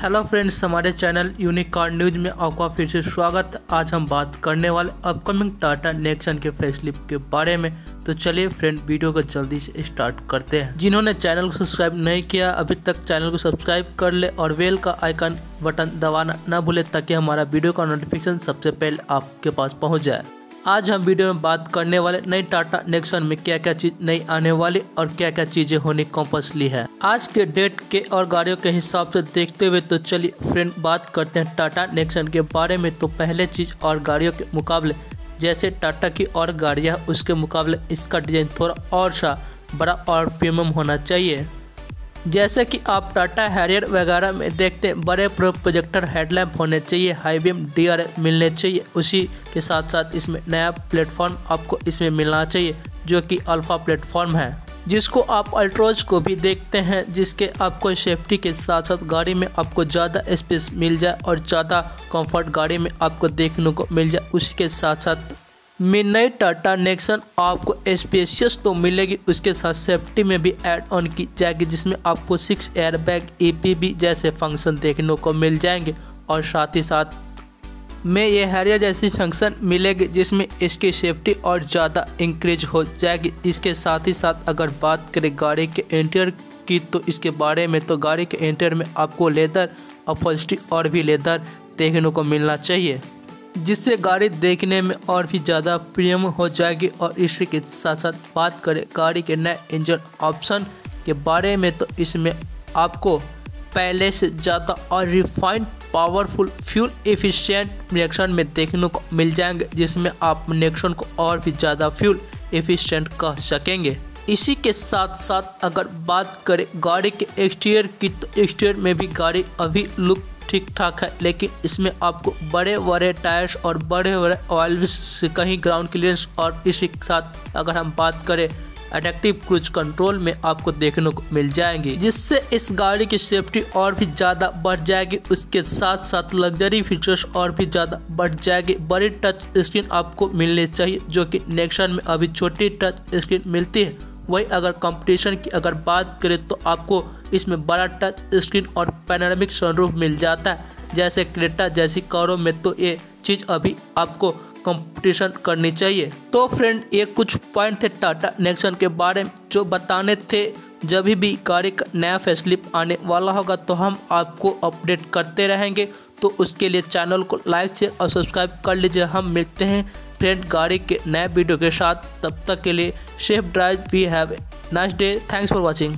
Hello friends हमारे channel unique car news में आपका फिर से स्वागत। आज हम बात करने वाले अपकमिंग टाटा नेक्सन के फेसलिप के बारे में। तो चलिए फ्रेंड वीडियो को जल्दी से स्टार्ट करते हैं। जिन्होंने चैनल को सब्सक्राइब नहीं किया, अभी तक चैनल को सब्सक्राइब कर ले और वेल का आइकन बटन दबाना ना भूले ताकि हमारा वीडियो का नोटिफिकेशन सबसे पहले आपके पास पहुँच जाए। आज हम वीडियो में बात करने वाले नई टाटा नेक्सन में क्या क्या चीज़ नई आने वाली और क्या क्या चीज़ें होनी कंपल्सरी है। आज के डेट के और गाड़ियों के हिसाब से देखते हुए तो चलिए फ्रेंड बात करते हैं टाटा नेक्सन के बारे में। तो पहले चीज़ और गाड़ियों के मुकाबले, जैसे टाटा की और गाड़ियाँ, उसके मुकाबले इसका डिज़ाइन थोड़ा और सा बड़ा और प्रीमियम होना चाहिए। जैसे कि आप टाटा हैरियर वगैरह में देखते हैं, बड़े प्रोजेक्टर हेडलैम्प होने चाहिए, हाई बीम डी मिलने चाहिए, उसी के साथ साथ इसमें नया प्लेटफॉर्म आपको इसमें मिलना चाहिए, जो कि अल्फ़ा प्लेटफॉर्म है। जिसको आप अल्ट्रोज को भी देखते हैं, जिसके आपको सेफ्टी के साथ साथ गाड़ी में आपको ज़्यादा स्पेस मिल जाए और ज़्यादा कंफर्ट गाड़ी में आपको देखने को मिल जाए, उसी के साथ साथ में नई टाटा नेक्सन आपको स्पेशियस तो मिलेगी। उसके साथ सेफ्टी में भी ऐड ऑन की जाएगी, जिसमें आपको सिक्स एयर बैग ए जैसे फ़ंक्शन देखने को मिल जाएँगे। और साथ ही साथ में ये हैरियर जैसी फ़ंक्शन मिलेगी, जिसमें इसकी सेफ्टी और ज़्यादा इंक्रीज हो जाएगी। इसके साथ ही साथ अगर बात करें गाड़ी के इंटीरियर की तो इसके बारे में तो गाड़ी के इंटीरियर में आपको लेदर अपॉल्स्ट्री और भी लेदर देखने को मिलना चाहिए। जिससे गाड़ी देखने में और भी ज़्यादा प्रियम हो जाएगी और इसी के साथ साथ बात करें। गाड़ी के नए इंजन ऑप्शन के बारे में तो इसमें आपको पहले से ज़्यादा और refined powerful fuel efficient Nexon में देखने को मिल जाएँगे, जिसमें आप नेक्सन को और भी ज़्यादा फ्यूल एफिशिएंट कह सकेंगे। इसी के साथ साथ अगर बात करें गाड़ी के एक्सटीरियर की तो एक्सटीरियर में भी गाड़ी अभी लुक ठीक ठाक है, लेकिन इसमें आपको बड़े बड़े टायर्स और बड़े बड़े ऑयल से कहीं ग्राउंड क्लियरेंस और इसी के साथ अगर हम बात करें, एडेक्टिव क्रूज कंट्रोल में आपको देखने को मिल जाएँगी, जिससे इस गाड़ी की सेफ्टी और भी ज़्यादा बढ़ जाएगी। उसके साथ साथ लग्जरी फीचर्स और भी ज़्यादा बढ़ जाएगी। बड़ी टच स्क्रीन आपको मिलनी चाहिए, जो कि नेक्सन में अभी छोटी टच स्क्रीन मिलती है। वही अगर कंपटीशन की अगर बात करें तो आपको इसमें बड़ा टच स्क्रीन और पैनामिक सनरूफ मिल जाता है। जैसे क्रेटा जैसी कारों में तो ये चीज़ अभी आपको कंपटीशन करनी चाहिए। तो फ्रेंड ये कुछ पॉइंट थे टाटा नेक्सन के बारे में, जो बताने थे। जब भी गाड़ी का नया फैसलिप आने वाला होगा तो हम आपको अपडेट करते रहेंगे। तो उसके लिए चैनल को लाइक शेयर और सब्सक्राइब कर लीजिए। हम मिलते हैं फ्रेंड गाड़ी के नए वीडियो के साथ तब तक के लिए safe drive we have nice day thanks for watching